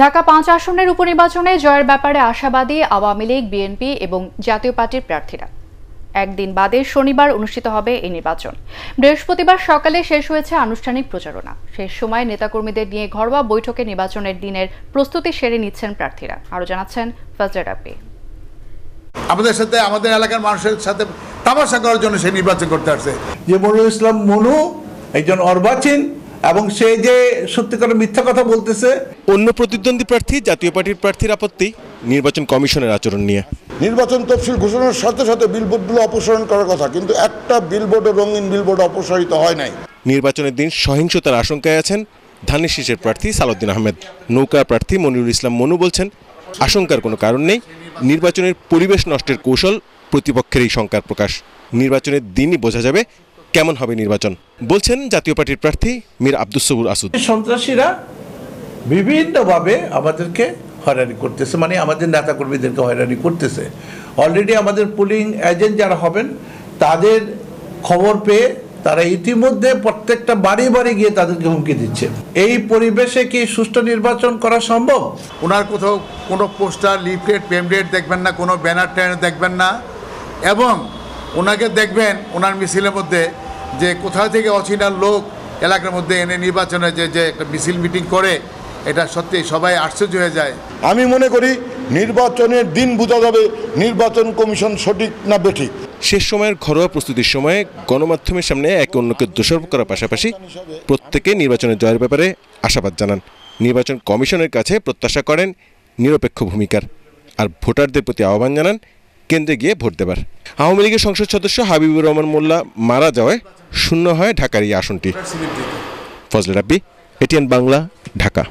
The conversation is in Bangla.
ঢাকা পাঁচ আসনের উপনির্বাচনে জয়ের ব্যাপারে আশাবাদী আওয়ামী লীগ বিএনপি এবং জাতীয় পার্টির প্রার্থীরা। একদিন বাদে শনিবার অনুষ্ঠিত হবে এই নির্বাচন। বৃহস্পতিবার সকালে শেষ হয়েছে আনুষ্ঠানিক প্রচারণা। শেষ সময় নেতাকর্মীদের নিয়ে ঘরোয়া বৈঠকে নির্বাচনের দিনের প্রস্তুতি সেরে নিচ্ছেন প্রার্থীরা। আরও জানাচ্ছেন ফজলে রাব্বি আমাদের সাথে আমাদের এলাকার মানুষের সাথে তামাশা করার জন্য সে নির্বাচন করতে আসছে। যে মনুল ইসলাম মনু একজন অর্বাচীন এবং সে যে সত্যি সত্যিকার মিথ্যা কথা বলতেছে অন্য প্রতিদ্বন্দ্বী প্রার্থী জাতীয় পার্টির প্রার্থীর আপত্তি নির্বাচন কমিশনের আচরণ নিয়ে। নির্বাচন তফসিল ঘোষণার সাথে সাথে বিলবোর্ডগুলো অপসারণ করার কথা কিন্তু একটা বিলবোর্ড রঙিন বিলবোর্ড অপসারিত হয় নাই। নির্বাচনের দিন সহিংসতার আশঙ্কায় আছেন ধানের শীষের প্রার্থী সালাউদ্দিন আহমেদ। নৌকা প্রার্থী মনিরুল ইসলাম মনু বলছেন আশঙ্কার কোনো কারণ নেই নির্বাচনের পরিবেশ নষ্টের কৌশল প্রতিপক্ষের এই শঙ্কার প্রকাশ। নির্বাচনের দিনই বোঝা যাবে কেমন হবে নির্বাচন? বলছেন জাতীয় পার্টির প্রার্থী মীর আব্দুস সবুর আসুদ। সন্ত্রাসীরা বিভিন্নভাবে আমাদেরকে হয়রানি করতেছে মানে আমাদের নেতাকর্মীদেরকে হয়রানি করতেছে। অলরেডি আমাদের পুলিং এজেন্ট যারা হবেন তাদের খবর পেয়ে তারা ইতিমধ্যে প্রত্যেকটা বাড়ি বাড়ি গিয়ে তাদেরকে হুমকি দিচ্ছে। এই পরিবেশে কি সুষ্ঠু নির্বাচন করা সম্ভব? ওনার কোথাও কোনো পোস্টার লিফলেট পেমলেট দেখবেন না কোনো ব্যানার ট্যানার দেখবেন না। এবং ওনাকে দেখবেন ওনার মিছিলের মধ্যে যে কোথা থেকে অচেনা লোক এলাকার মধ্যে এনে নির্বাচনে যে যে একটা মিছিল মিটিং করে এটা সত্যি সবাই আশ্চর্য হয়ে যায়। আমি মনে করি নির্বাচনের দিন বোঝা যাবে নির্বাচন কমিশন সঠিক না বেঠিক। শেষ সময়ের ঘরোয়া প্রস্তুতির সময় গণমাধ্যমের সামনে একে অন্যকে দোষারোপ করার পাশাপাশি প্রত্যেকে নির্বাচনের জয়ের ব্যাপারে আশাবাদ জানান। নির্বাচন কমিশনের কাছে প্রত্যাশা করেন নিরপেক্ষ ভূমিকার। আর ভোটারদের প্রতি আহ্বান জানান কেন্দ্রে গিয়ে ভোট দেবার। আওয়ামী লীগের সংসদ সদস্য হাবিবুর রহমান মোল্লা মারা যাওয়ায় শূন্য হয় ঢাকার এই আসনটি। ফজলে রাব্বি এটিএন বাংলা ঢাকা।